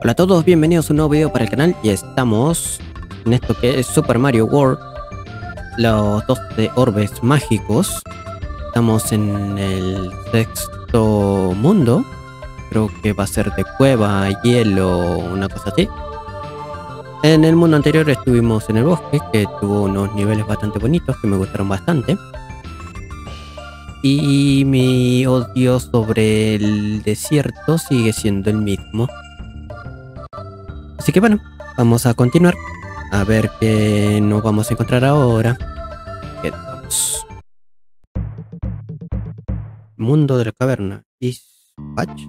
Hola a todos, bienvenidos a un nuevo video para el canal y estamos en esto que es Super Mario World, los dos de orbes mágicos. Estamos en el sexto mundo, creo que va a ser de cueva, hielo, una cosa así. En el mundo anterior estuvimos en el bosque, que tuvo unos niveles bastante bonitos que me gustaron bastante. Y mi odio sobre el desierto sigue siendo el mismo. Así que bueno, vamos a continuar. A ver qué nos vamos a encontrar ahora. ¿Qué vamos? Mundo de la caverna. Dispatch.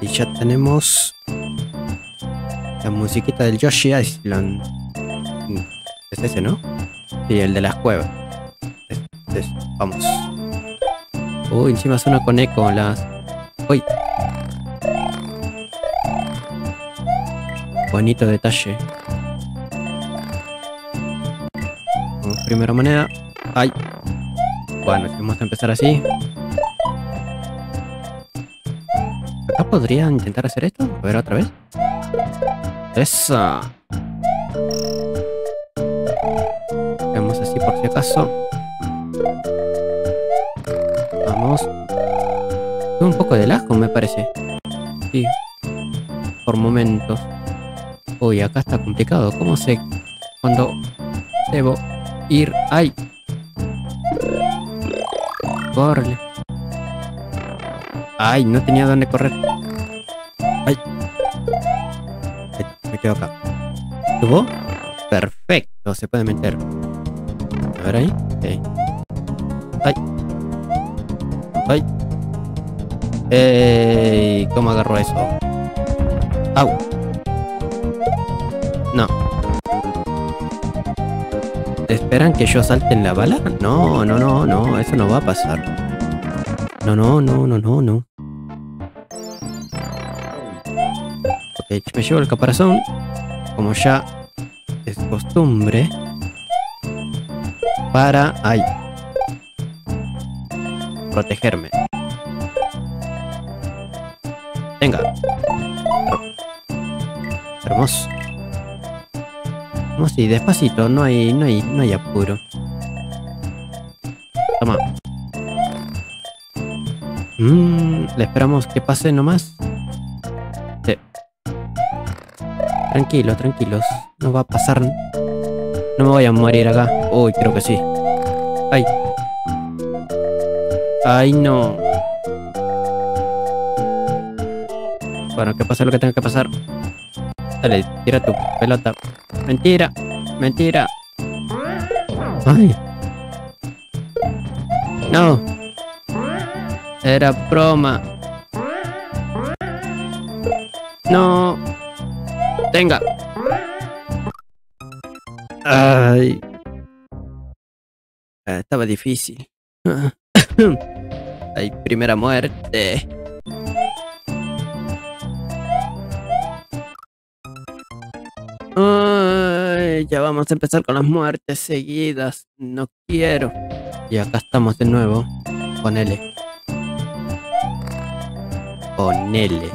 Y ya tenemos la musiquita del Yoshi Island. Es ese, ¿no? Sí, el de las cuevas. Es- es- vamos. Uy, encima suena con eco las. Uy. Bonito detalle. Vamos, primera moneda. Ay. Bueno, vamos a empezar así. Acá podría intentar hacer esto. A ver otra vez. Esa. Vamos así por si acaso. Vamos. Un poco de lasco, me parece. Sí. Por momentos. Uy, acá está complicado. ¿Cómo sé cuando debo ir? ¡Ay! Córrele. ¡Ay! No tenía dónde correr. ¡Ay! Me quedo acá. ¿Tuvo? Perfecto. Se puede meter. A ver ahí. Ok. ¡Ay! ¡Ay! ¿Cómo agarro eso? ¡Au! No. ¿Esperan que yo salte en la bala? No, no, no, no, eso no va a pasar. No, no, no, no, no, no. Ok, me llevo el caparazón. Como ya es costumbre. Para... ¡Ay! Protegerme. Venga. Hermoso. Vamos así, despacito, no hay, no hay, no hay apuro. Toma. Mmm, le esperamos que pase nomás. Sí. Tranquilo, tranquilos. No va a pasar. No me voy a morir acá. Uy, creo que sí. Ay. Ay, no. Bueno, que pase lo que tenga que pasar. Dale, tira tu pelota. Mentira, mentira. Ay. No. Era broma. No. Tenga. Ay. Ah, Estaba difícil. Ay, primera muerte. Ya vamos a empezar con las muertes seguidas. No quiero. Y acá estamos de nuevo. Con L.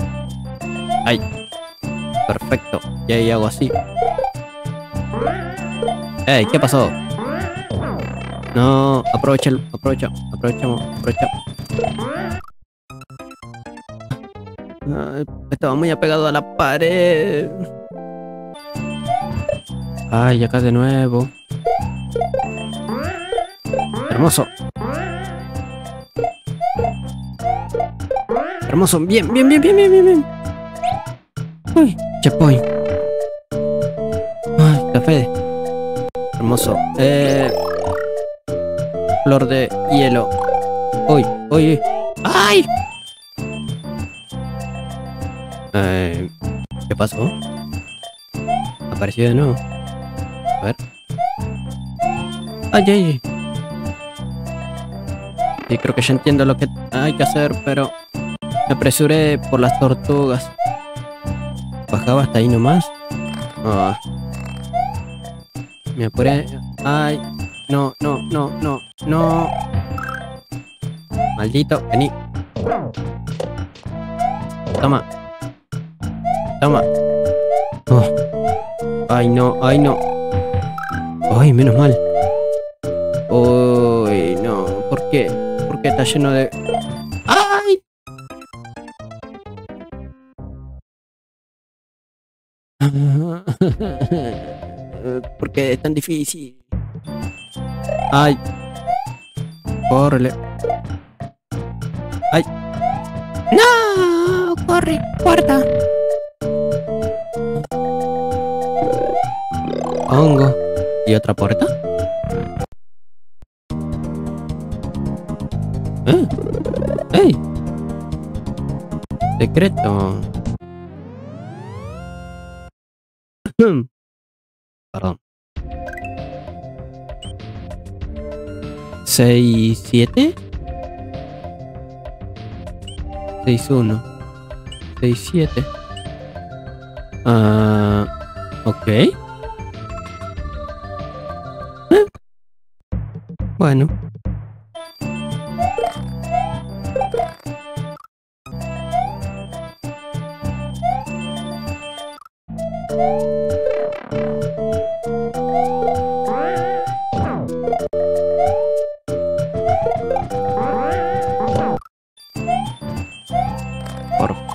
Ay. Perfecto. Y ahí hago así. Ey, ¿qué pasó? No, aprovecha, el- aprovecha, aprovechamos, aprovechamos. Ay, estaba muy apegado a la pared. Ay, acá de nuevo. Hermoso. Hermoso. Bien, bien, bien, bien, bien, bien, bien. Uy, checkpoint. Ay, café. Hermoso. Eh, flor de hielo. Uy, uy. ¡Ay! Eh, ¿Qué pasó? Apareció de nuevo. Ay, ay. Sí, creo que ya entiendo lo que hay que hacer, pero me apresuré por las tortugas. Bajaba hasta ahí nomás. Ah. Me apuré. Ay. No, no, no, no, no. Maldito, vení. Toma. Toma. Oh. Ay, no, ay, no. Ay, menos mal. Uy, no. ¿Por qué? ¿Por qué está lleno de... ¡Ay! ¿Por qué es tan difícil? ¡Ay! Córrele. ¡Ay! ¡No! ¡Corre! ¡Puerta! Hongo. ¿Y otra puerta? Secreto. Perdón. ¿Seis, siete? Seis, uno. Seis, siete. Ah... ok. ¿Eh? Bueno.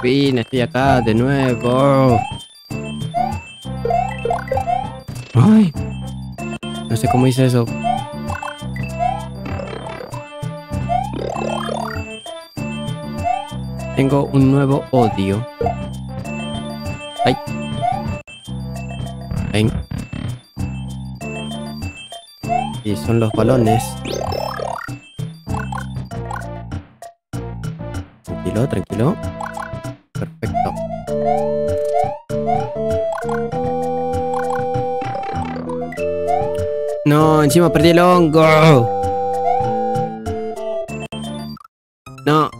Fin estoy acá de nuevo. Ay. No sé cómo hice eso. Tengo un nuevo odio. Ay. Ven. Y son los balones. Tranquilo, tranquilo. No, encima perdí el hongo. No.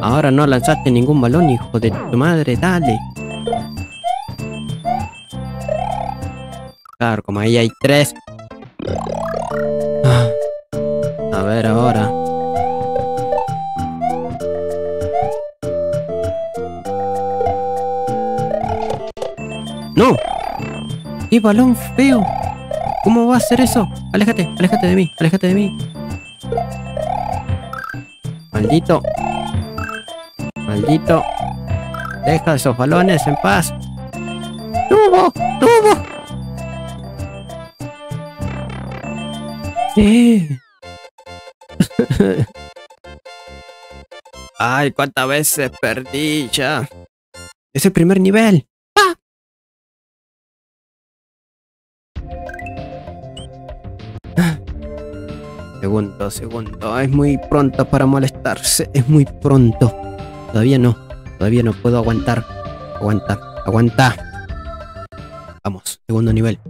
Ahora no lanzaste ningún balón, hijo de tu madre, dale. Claro, como ahí hay tres. ¡No! ¡Qué balón feo! ¿Cómo va a hacer eso? Aléjate, aléjate de mí, aléjate de mí. Maldito. Maldito. Deja esos balones en paz. ¡Tubo! ¡Tubo! Sí. Ay, cuántas veces perdí ya. Es el primer nivel. Segundo, segundo. Es muy pronto para molestarse. Es muy pronto. Todavía no. Todavía no puedo aguantar. Aguanta. Aguanta. Vamos. Segundo nivel.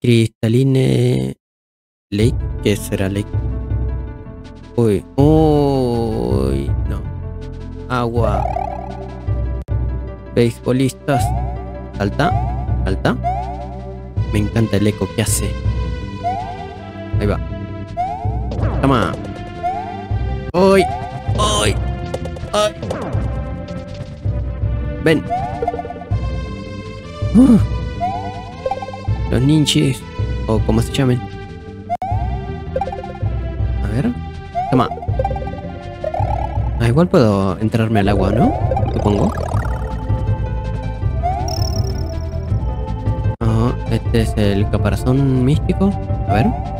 Cristaline Lake. ¿Qué será Lake? Uy. Uy. No. Agua. Beisbolistas. Salta. Salta. Me encanta el eco que hace. Ahí va. Toma. ¡Uy! ¡Uy! ¡Ay! Ven. Los ninjas. O como se llamen. A ver. Toma. Ah, igual puedo entrarme al agua, ¿no? Supongo. Ah, este es el caparazón místico. A ver.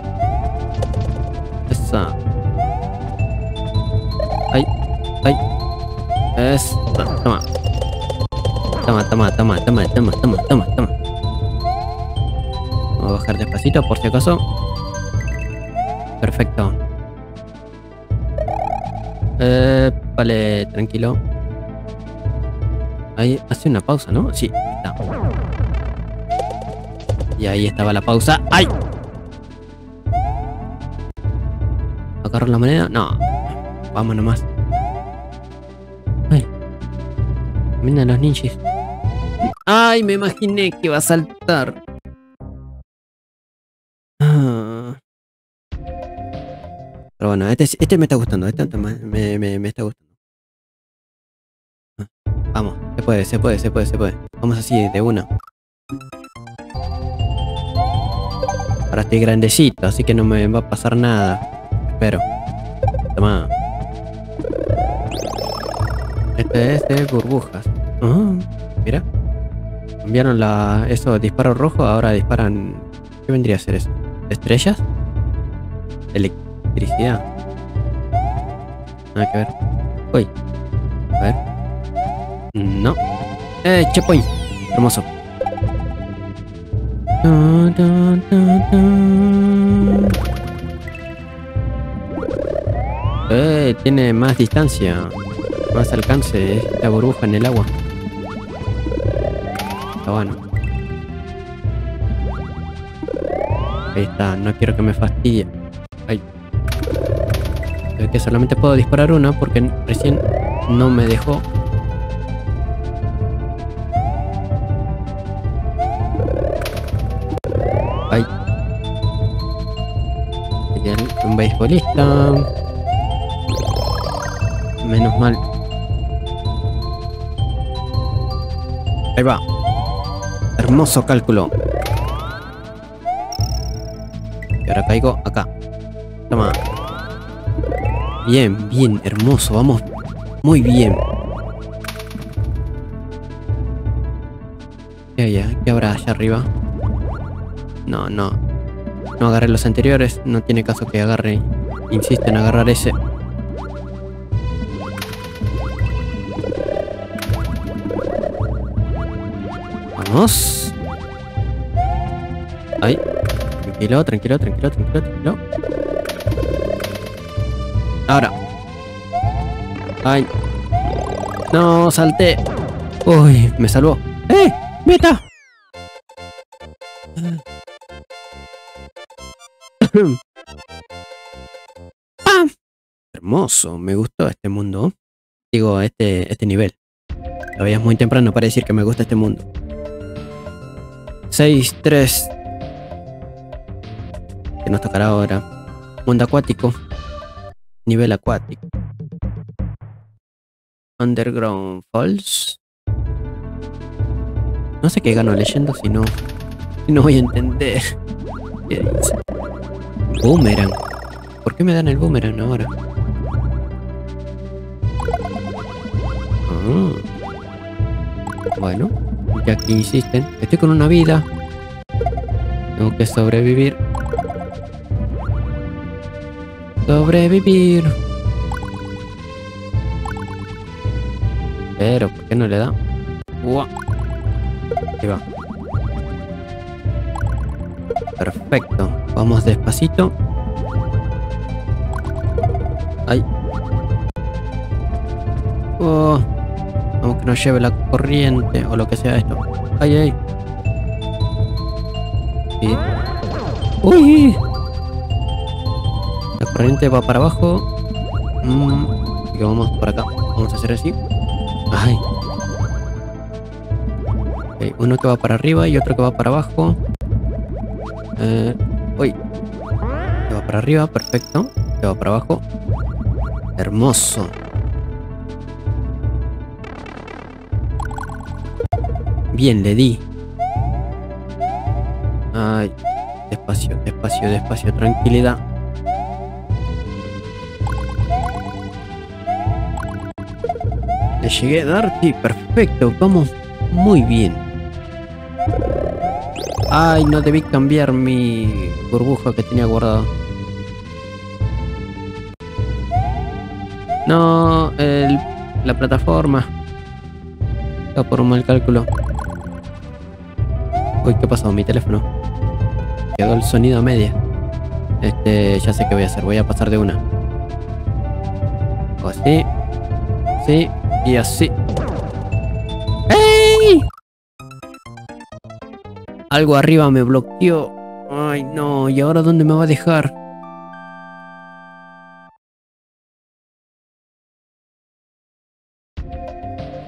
Esa. Toma. Toma, toma, toma, toma, toma, toma, toma, toma. Vamos a bajar despacito por si acaso. Perfecto. Eh, vale, tranquilo. Ahí hace una pausa, ¿no? Sí, está. Y ahí estaba la pausa. ¡Ay! ¿Agarro la moneda? No. Vamos nomás. Miren los ninjas. ¡Ay! Me imaginé que iba a saltar. Ah. Pero bueno. Este, este me está gustando. Este me, me, me está gustando. Ah, vamos, se puede, se puede, se puede, se puede. Vamos así, de una. Ahora estoy grandecito, así que no me va a pasar nada. Espero. Toma. Este es de burbujas. Ah, mira. Cambiaron la, eso, disparo rojo, ahora disparan... ¿Qué vendría a ser eso? ¿Estrellas? ¿Electricidad? Nada que ver. Uy. A ver. No. ¡Eh, checkpoint! Hermoso. Eh, tiene más distancia. Más alcance esta burbuja en el agua. Bueno. Ahí está, no quiero que me fastidie. Ay. Creo que solamente puedo disparar una porque recién no me dejó. Ay. Un beisbolista. Menos mal. Ahí va. Hermoso cálculo. Y ahora caigo acá. Toma. Bien, bien, hermoso. Vamos muy bien. ¿Qué hay? ¿Qué habrá allá arriba? No, no. No agarré los anteriores. No tiene caso que agarre. Insisto en agarrar ese. Vamos. Ay. Tranquilo, tranquilo, tranquilo, tranquilo, tranquilo. Ahora. Ay. No, salté. Uy, me salvó. ¡Eh! ¡Meta! Hermoso, me gustó este mundo. Digo, este, este nivel. Todavía es muy temprano para decir que me gusta este mundo. 6, 3. Que nos tocará ahora. Mundo acuático. Nivel acuático. Underground Falls. No sé qué gano leyendo si no. No voy a entender. Boomerang. ¿Por qué me dan el boomerang ahora? Ah. Bueno ya que insisten. Estoy con una vida. Tengo que sobrevivir. Sobrevivir. Pero, ¿por qué no le da? ¡Wow! Ahí va. Perfecto. Vamos despacito. Ay. Oh. Que nos lleve la corriente o lo que sea esto. Ay, ay. ¡Uy! La corriente va para abajo. Mm, así que vamos por acá. Vamos a hacer así. Ay. uno que va para arriba y otro que va para abajo. Eh, uy. Que va para arriba, perfecto. Que va para abajo. Hermoso. Bien, le di. Ay, despacio, despacio, despacio, tranquilidad. Le llegué a dar, perfecto, vamos muy bien. Ay, no debí cambiar mi burbuja que tenía guardada. No, el, la plataforma. Está por un mal cálculo. Uy, ¿qué pasó? Mi teléfono. Quedó el sonido a media. Este, ya sé qué voy a hacer. Voy a pasar de una. Así. Sí. Y así. ¡Ey! Algo arriba me bloqueó. Ay, no. ¿Y ahora dónde me va a dejar?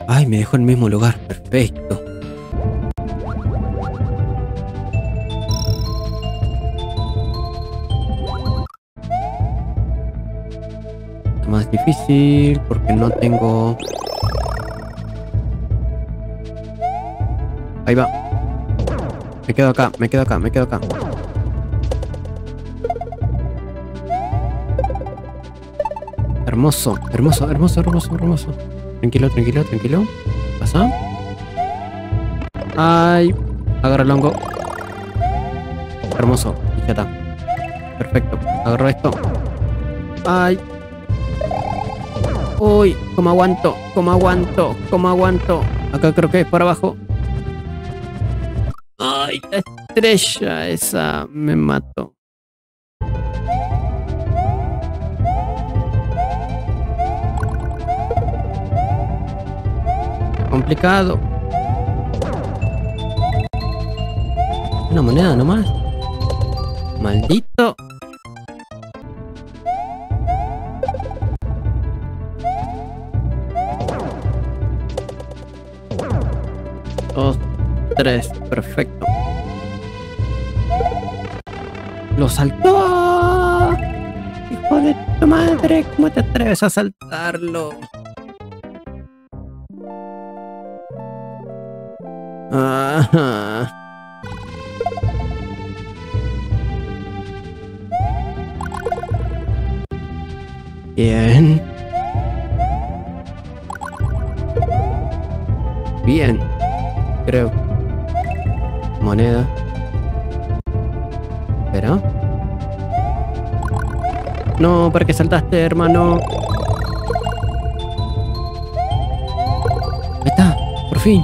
Ay, me dejó en el mismo lugar. Perfecto. Difícil porque no tengo... Ahí va. Me quedo acá, me quedo acá, me quedo acá. Hermoso, hermoso, hermoso, hermoso, hermoso. Tranquilo, tranquilo, tranquilo. Pasa. Ay, agarra el hongo. Hermoso, y. Perfecto. Agarro esto. Ay. Uy, ¿cómo aguanto? ¿Cómo aguanto? ¿Cómo aguanto? Acá creo que es para abajo. Ay, la estrella esa me mató. Complicado. Una moneda nomás. Maldito. 3. Perfecto. ¡Lo saltó! ¡Hijo de tu madre! ¿Cómo te atreves a saltarlo? Ajá. Bien. Bien. Creo. Moneda. Espera. No, ¿para qué saltaste, hermano? Está. Por fin.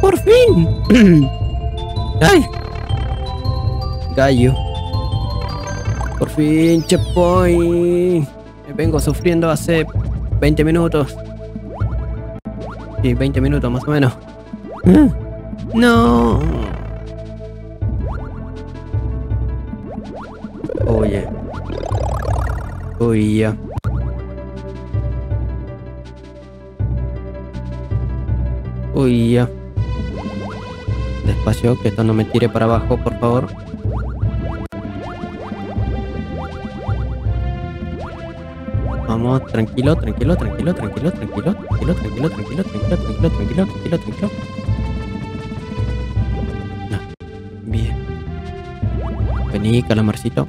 ¡Por fin! ¡Ay! Gallo. Por fin, checkpoint. Vengo sufriendo hace 20 minutos. Sí, 20 minutos más o menos. No. Uy, ya. Despacio, que esto no me tire para abajo, por favor. Vamos, tranquilo, tranquilo, tranquilo, tranquilo, tranquilo, tranquilo, tranquilo, tranquilo, tranquilo, tranquilo, tranquilo, tranquilo, tranquilo. Bien. Vení, calamarcito.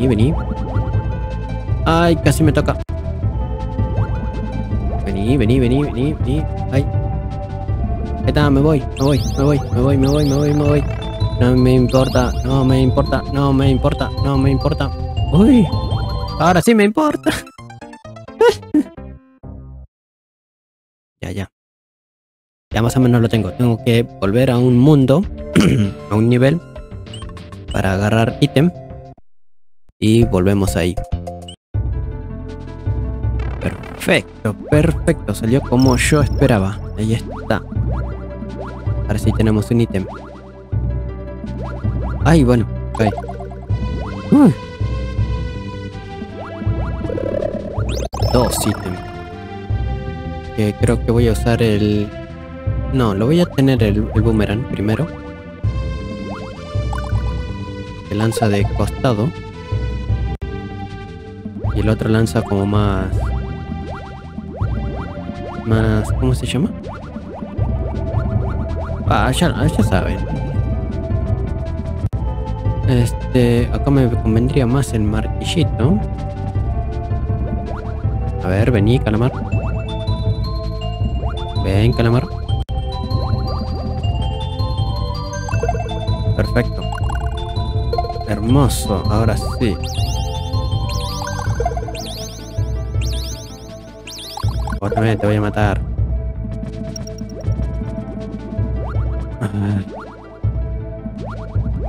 Vení, vení. Ay, casi me toca. Vení, vení, vení, vení, vení. Ay. Ahí está, me voy, me voy, me voy, me voy, me voy, me voy, me voy. No me importa, no me importa, no me importa, no me importa. Uy, ahora sí me importa. ya, ya. Ya más o menos lo tengo. Tengo que volver a un mundo, a un nivel, para agarrar ítem. Y volvemos ahí. Perfecto, perfecto. Salió como yo esperaba. Ahí está. Ahora sí tenemos un ítem. Ay, bueno, ok. Uy. Dos ítems. Que creo que voy a usar el... No, lo voy a tener el, el boomerang primero. Que lanza de costado. Otro lanza como más... Más... ¿Cómo se llama? Ah, ya, ya saben. Este, acá me convendría más el martillito. A ver, vení, calamar. Ven, calamar. Perfecto. Hermoso, ahora sí. También te voy a matar.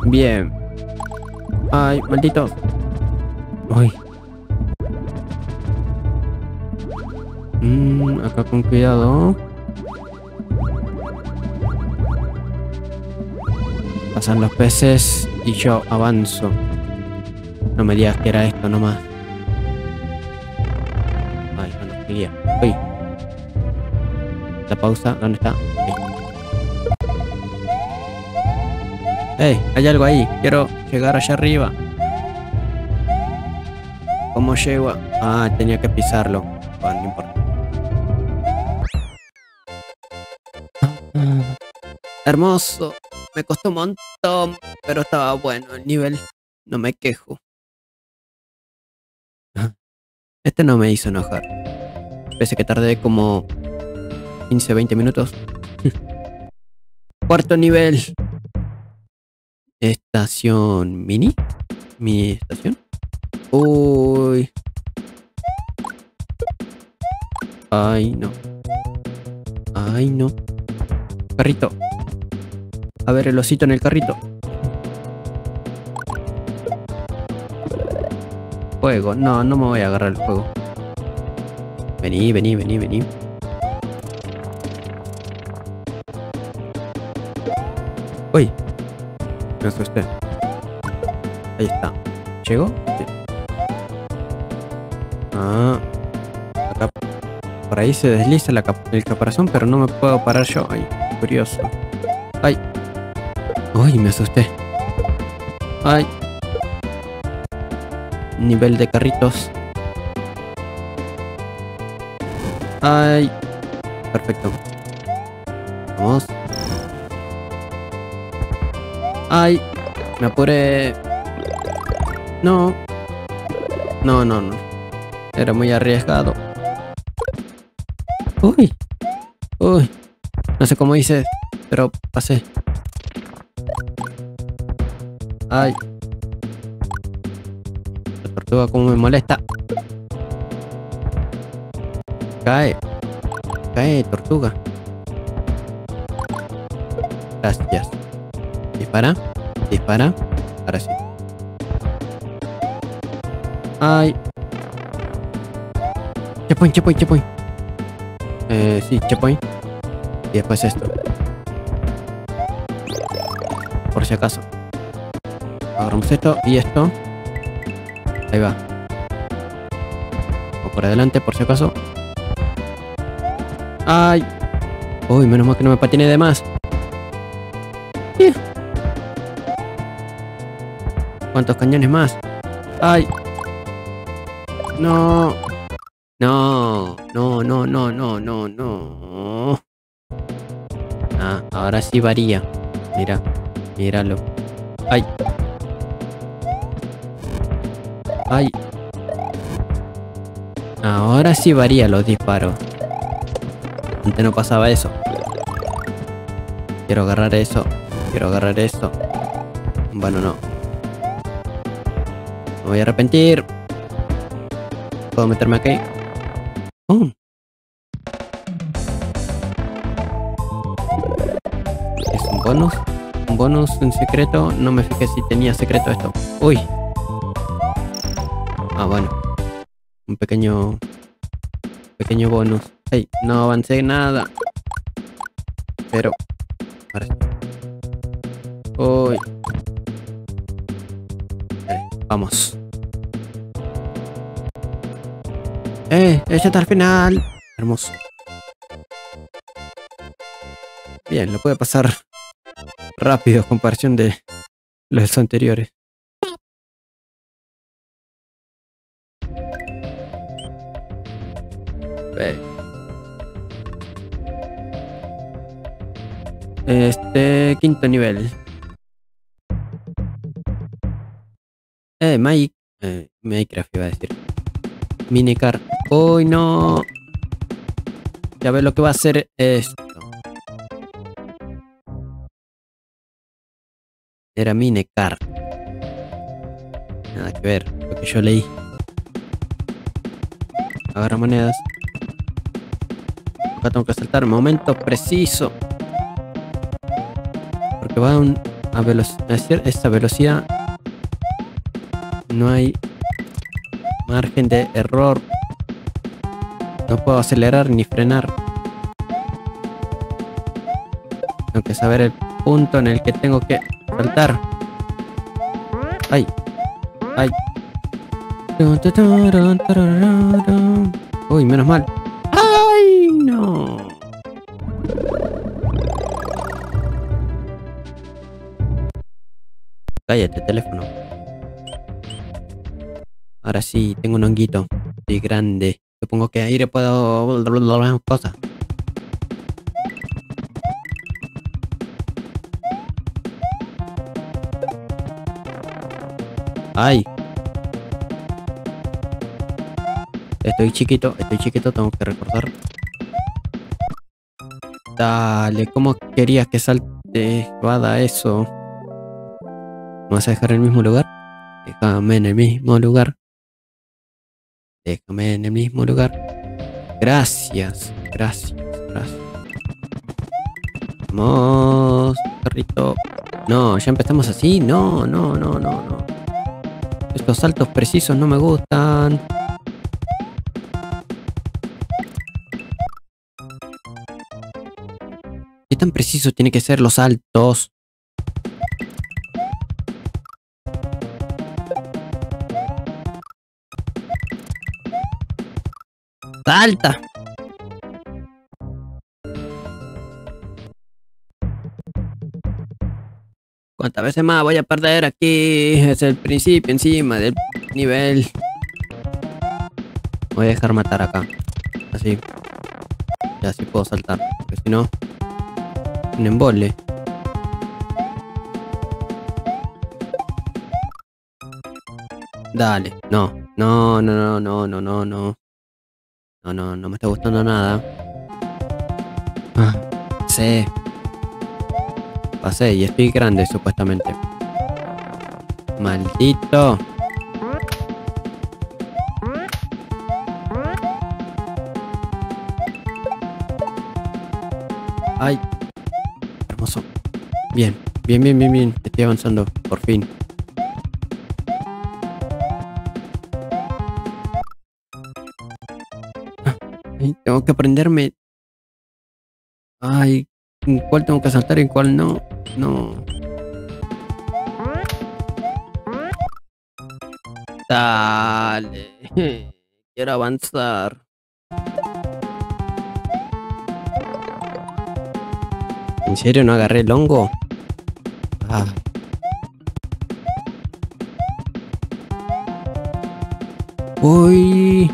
Bien. Ay, maldito. Uy. Mm, acá con cuidado. Pasan los peces y yo avanzo. No me digas que era esto nomás. Ay, no, quería. La pausa, ¿dónde está? ¡Ey! Hay algo ahí. Quiero llegar allá arriba. ¿Cómo llego? Ah, tenía que pisarlo. Bueno, no importa. Hermoso. Me costó un montón, pero estaba bueno el nivel. No me quejo. Este no me hizo enojar. Pese que tardé como 15, 20 minutos. Cuarto nivel. Estación mini. Mi estación. Uy. Ay, no. Ay, no. Carrito. A ver el osito en el carrito. Fuego. No, no me voy a agarrar el fuego. Vení, vení, vení, vení. Uy. Me asusté. Ahí está. ¿Llego? Sí. Ah. Acá. Por ahí se desliza el caparazón, pero no me puedo parar yo. Ay, curioso. Ay. Uy, me asusté. Ay. Nivel de carritos. Ay. Perfecto. Vamos. Ay. Me apuré. No. No, no, no. Era muy arriesgado. Uy. Uy. No sé cómo hice, pero pasé. Ay. La tortuga como me molesta. Cae. Cae, tortuga. Gracias. Dispara. Dispara. Ahora sí. Ay. Checkpoint, checkpoint, checkpoint. Eh, sí, checkpoint. Y después esto. Por si acaso. Agarramos esto y esto. Ahí va. O por adelante, por si acaso. ¡Ay! Uy, menos mal que no me patine de más. ¿Cuántos cañones más? ¡Ay! No. No, no, no, no, no, no, no. Ah, ahora sí varía. Mira, míralo. ¡Ay! ¡Ay! Ahora sí varía los disparos. Antes no pasaba eso. Quiero agarrar eso. Quiero agarrar eso. Bueno, no. Voy a arrepentir. ¿Puedo meterme aquí? Es un bonus. Un bonus en secreto. No me fijé si tenía secreto esto. Uy. Ah, bueno. Un pequeño. Pequeño bonus. Ay, no avancé nada. Pero. Uy. Vamos. ¡Ya está al final! Hermoso. Bien, lo puede pasar rápido a comparación de los anteriores. Este quinto nivel. Eh, Mike. Eh, Minecraft iba a decir. Minicar. Uy, no. Ya ves lo que va a hacer esto. Era Minicar. Nada que ver, lo que yo leí. Agarra monedas. Acá tengo que saltar. Momento preciso. Porque va a, un, a velocidad. Esta velocidad. No hay margen de error. No puedo acelerar ni frenar. Tengo que saber el punto en el que tengo que saltar. Ay. Ay. Uy, menos mal. ¡Ay, no! Cállate, teléfono. Ahora sí, tengo un honguito. Estoy grande. Supongo que le puedo... Cosas. ¡Ay! Estoy chiquito, estoy chiquito, tengo que recordar. Dale, ¿cómo querías que salte? Vada eso. ¿Me vas a dejar en el mismo lugar? Déjame en el mismo lugar. Déjame en el mismo lugar. Gracias, gracias, gracias. Vamos, perrito. No, ya empezamos así. No, no, no, no, no. Estos saltos precisos no me gustan. ¿Qué tan preciso tiene que ser los saltos? ¡Salta! ¿Cuántas veces más voy a perder aquí? Es el principio encima del nivel. Voy a dejar matar acá. Así. Ya así puedo saltar. Porque si no... Un embole. Dale. No. No, no, no, no, no, no, no. No, no, no me está gustando nada. Ah, sí. Pasé y estoy grande supuestamente. Maldito. Ay. Hermoso. Bien, bien, bien, bien, bien. Estoy avanzando, por fin. Tengo que aprenderme. Ay, ¿en cuál tengo que saltar y en cuál no? No. Dale. Quiero avanzar. ¿En serio no agarré el hongo? Ah. Uy.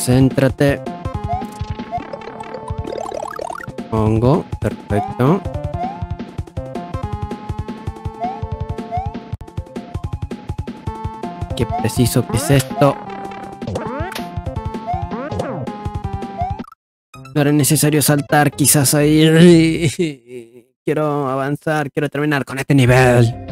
Concéntrate. Hongo. Perfecto. Qué preciso que es esto. No era necesario saltar quizás ahí. Quiero avanzar, quiero terminar con este nivel.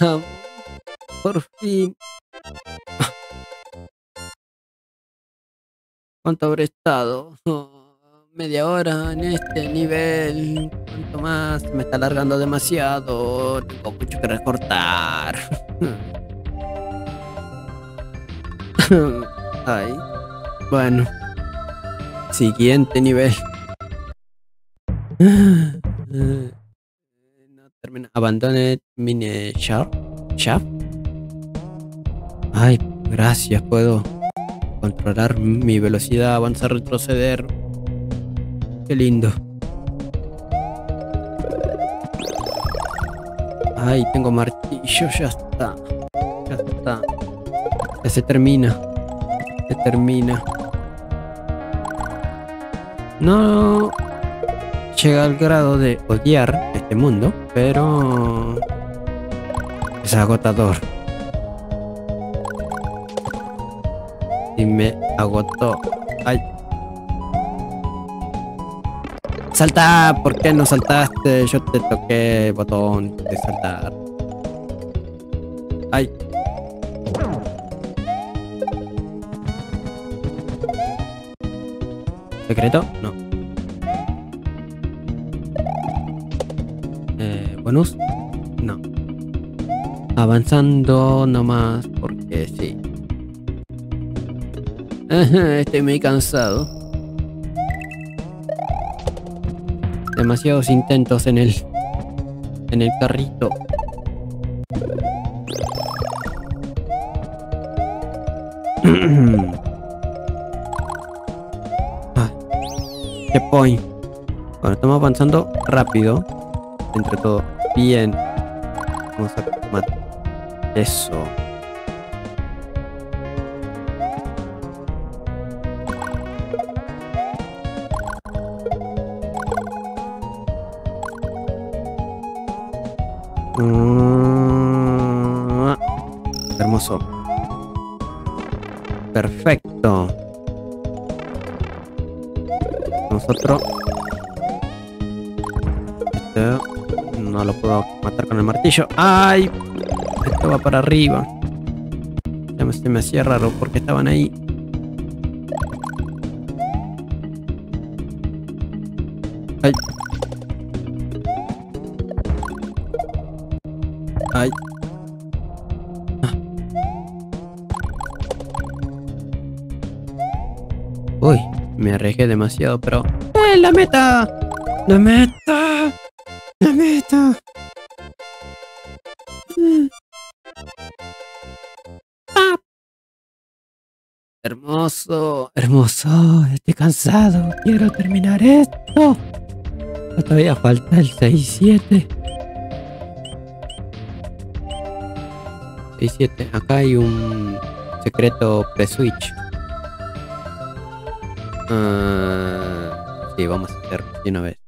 Por fin. ¿Cuánto habré estado? Media hora en este nivel. ¿Cuánto más? Me está alargando demasiado. Tengo mucho que recortar. Ay. Bueno. Siguiente nivel. No termina. Abandone mini shaft. Shaft. Ay, gracias. Puedo controlar mi velocidad, avanzar, retroceder. Qué lindo. Ay, tengo martillo, ya está. Ya está. Ya se termina. Se termina. No llega al grado de odiar este mundo, pero es agotador. Y me agotó. Ay. Salta, ¿por qué no saltaste? Yo te toqué botón de saltar. Ay. ¿Secreto? No. Avanzando nomás porque sí. Estoy muy cansado. Demasiados intentos en el. en el carrito. ah, checkpoint. Bueno, estamos avanzando rápido. Entre todo. Bien. Vamos a matar. Eso. Mm, Hermoso. Perfecto. Nosotros. Lo puedo matar con el martillo. ¡Ay! Esto va para arriba. Ya me, se me hacía raro porque estaban ahí. ¡Ay! ¡Ay! Ah. Uy, me arriesgué demasiado, pero... ¡Eh, la meta! ¡La meta! Mm. Hermoso, hermoso, estoy cansado, quiero terminar esto. Todavía falta el 6-7. 6-7, acá hay un secreto pre-switch. Ah, sí, vamos a hacer de una vez.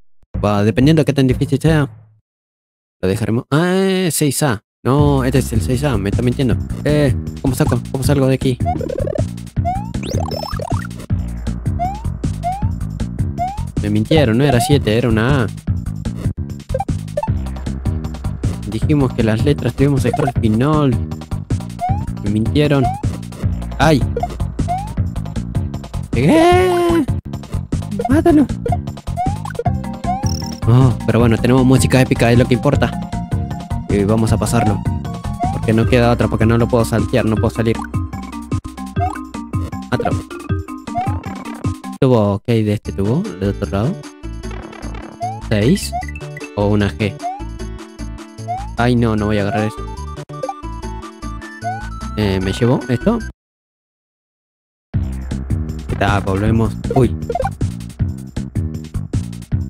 Va, dependiendo de qué tan difícil sea, lo dejaremos. Ah, 6A. No, este es el 6A, me está mintiendo. Eh, ¿cómo saco? ¿Cómo salgo de aquí? Me mintieron, no era 7, era una A. Dijimos que las letras debíamos dejar al final. Me mintieron. ¡Ay! ¡Llegué! ¡Mátalo! Oh, pero bueno, tenemos música épica, es lo que importa. Y vamos a pasarlo. Porque no queda otra, porque no lo puedo saltear, no puedo salir. Otro. Tubo, ok, de este tubo, del otro lado. 6. O una G. Ay, no, no voy a agarrar eso. Eh, ¿Me llevo esto? Está, volvemos. Uy.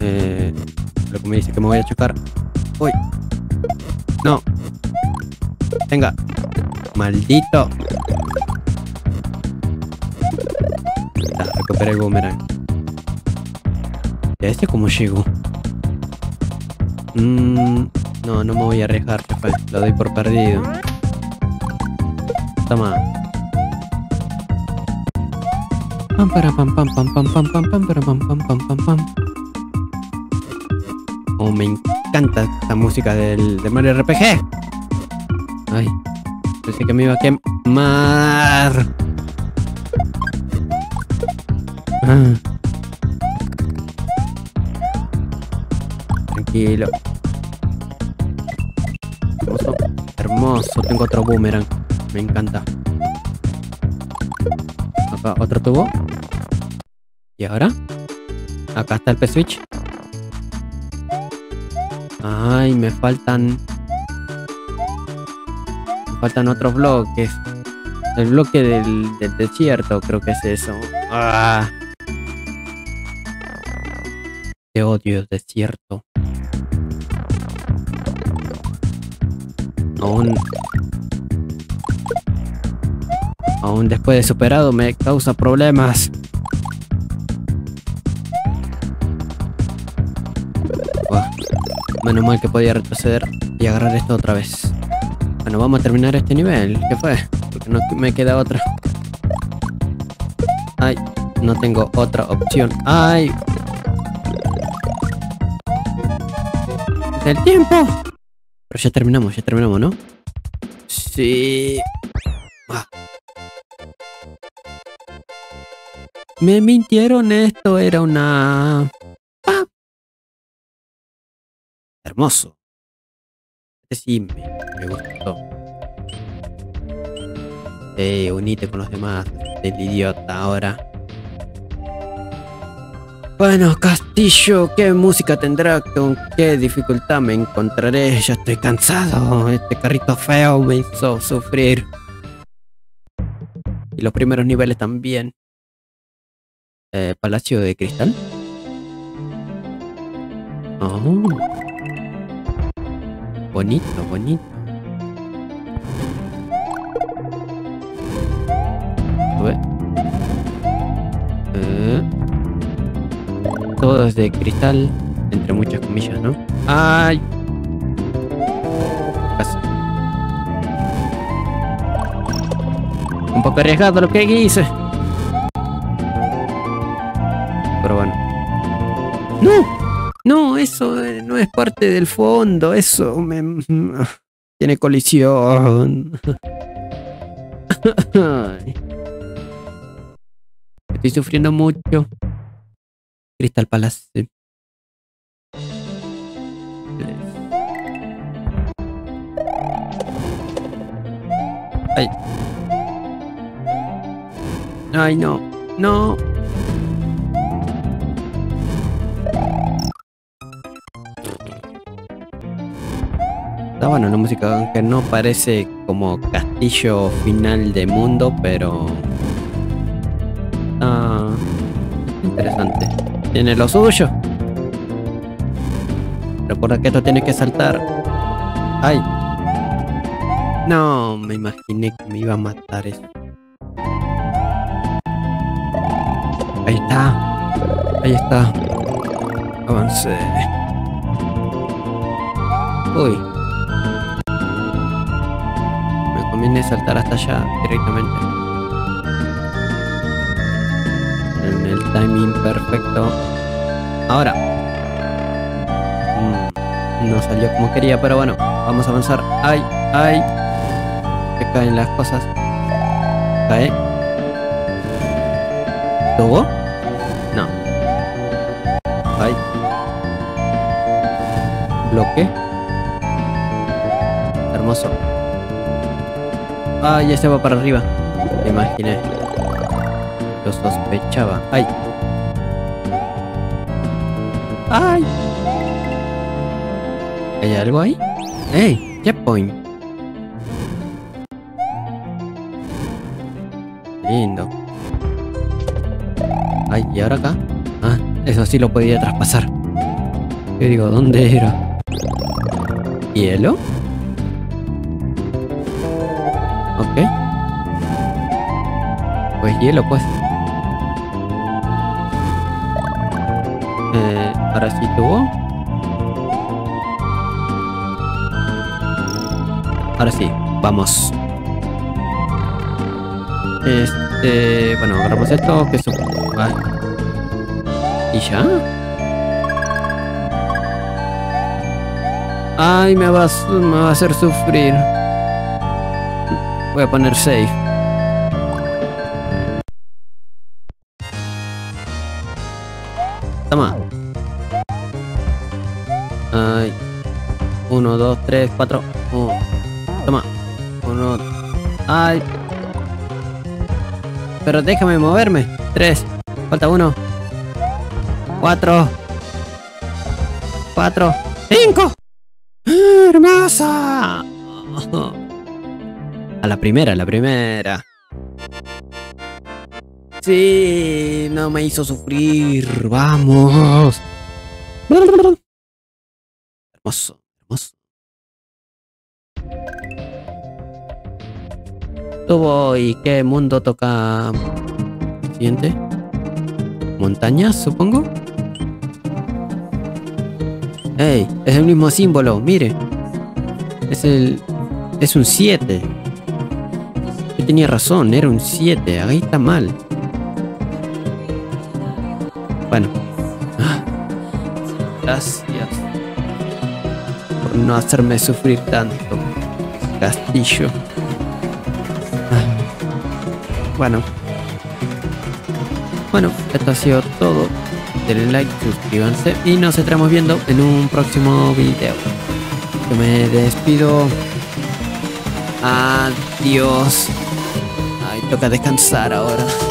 Eh, lo que me dice que me voy a chocar. Uy. No. Venga. Maldito. Está, recuperé el boomerang. ¿Y este cómo llego? Mm, no, no me voy a arriesgar. Lo doy por perdido. Toma. Pam para pam pam pam pam pam pam pam para pam pam pam pam pam. Oh, me encanta esta música del, del Mario RPG. Ay, pensé que me iba a quemar. Ah. Tranquilo. Hermoso. Hermoso. Tengo otro boomerang. Me encanta. Acá otro tubo. ¿Y ahora? Acá está el P-Switch. Ay, me faltan... Me faltan otros bloques. El bloque del, del desierto, creo que es eso. Ah. Te odio desierto. Aún... Aún después de superado me causa problemas. Menos mal que podía retroceder y agarrar esto otra vez. Bueno, vamos a terminar este nivel. ¿Qué fue? Porque no me queda otra. Ay, no tengo otra opción. Ay. ¡El tiempo! Pero ya terminamos, ya terminamos, ¿no? Sí. Ah. Me mintieron, esto era una... Hermoso. Este sí me, gustó. Eh, unite con los demás. El idiota ahora. Bueno, Castillo, ¿qué música tendrá? ¿Con qué dificultad me encontraré? Ya estoy cansado. Este carrito feo me hizo sufrir. Y los primeros niveles también. Eh, Palacio de Cristal. Oh. Bonito, bonito. Eh. Todo es de cristal, entre muchas comillas, ¿no? ¡Ay! Un poco arriesgado lo que hice. Parte del fondo. Eso me... Tiene colisión. Estoy sufriendo mucho. Crystal Palace. Ay, no. No. Está bueno la música, aunque no parece como castillo final de mundo, pero... Está interesante. Tiene lo suyo. Recuerda que esto tiene que saltar. ¡Ay! No, me imaginé que me iba a matar eso. Ahí está. Ahí está. Avancé. Uy. Conviene saltar hasta allá directamente. En el timing perfecto. Ahora. Mm, no salió como quería, pero bueno. Vamos a avanzar. ¡Ay! ¡Ay! Que caen las cosas. ¿Cae? ¿Tuvo? No. ¡Ay! Bloque. Hermoso. Ah, ya se va para arriba. Me imaginé. Lo sospechaba. ¡Ay! ¡Ay! ¿Hay algo ahí? ¡Ey! Checkpoint. Lindo. Ay, ¿y ahora acá? Ah, eso sí lo podía traspasar. Yo digo, ¿dónde era? ¿Hielo? Ok. Pues hielo, pues. Eh, ahora sí tuvo. Ahora sí, vamos. Este, bueno, agarramos esto, que es ah. ¿Y ya? Ay, me va, a, me va a hacer sufrir. Voy a poner safe. Toma. Ay. Uno, dos, tres, cuatro. Uh. Toma. Uno. Ay. Pero déjame moverme. Tres. Falta uno. Cuatro. Cuatro. Cinco. ¡Hermosa! La primera, la primera. Sí, no me hizo sufrir. Vamos. Hermoso, hermoso. Tuvo y qué mundo toca. Siguiente. Montañas, supongo. ¡Ey! Es el mismo símbolo, mire. Es el. Es un 7. Tenía razón, era un 7. Ahí está mal. Bueno. Ah. Gracias. Por no hacerme sufrir tanto. Castillo. Ah. Bueno. Bueno, esto ha sido todo denle like, suscríbanse y nos estaremos viendo en un próximo video. Yo me despido. Adiós. Toca descansar ahora.